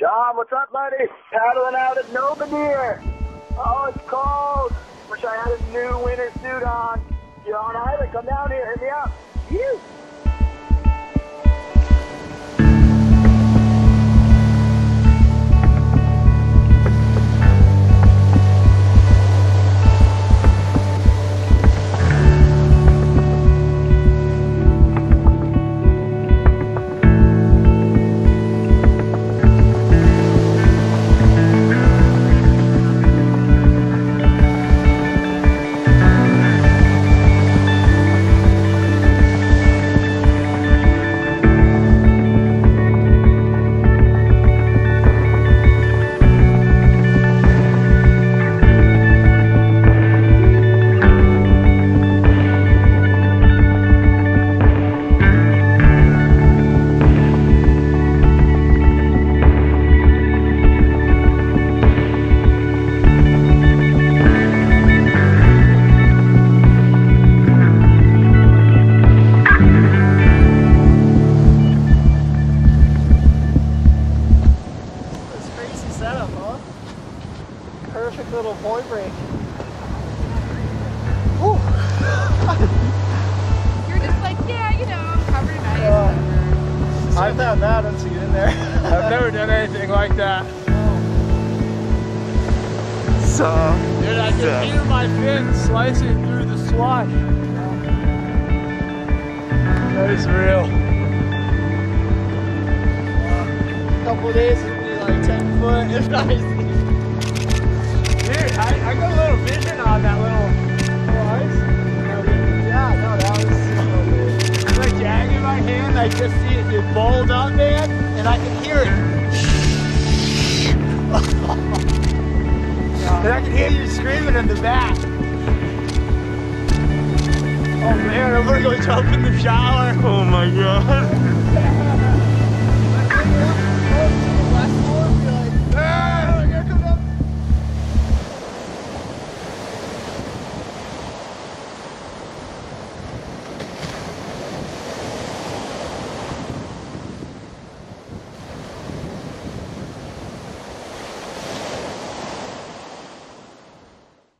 John, what's up, buddy? Paddling out at Nobadeer. Oh, it's cold. Wish I had a new winter suit on. You're island. Come down here. Hit me up. You. Perfect little boy break. Whew. You're just like, yeah, you know, I'm covered in ice. Uh, I found that once you get in there. I've never done anything like that. So, Dude, I can hear my fin slicing through the slush. That is real. a couple days it'll be like 10 foot if I Dude, I, got a little vision on that little. Yeah, no, that was It's like jag in my hand. I just see it up, man, and I can hear it. and I can hear you screaming in the back. Oh man, I'm gonna go jump in the shower. Oh my god.